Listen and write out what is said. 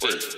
Wait.